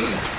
Mm-hmm.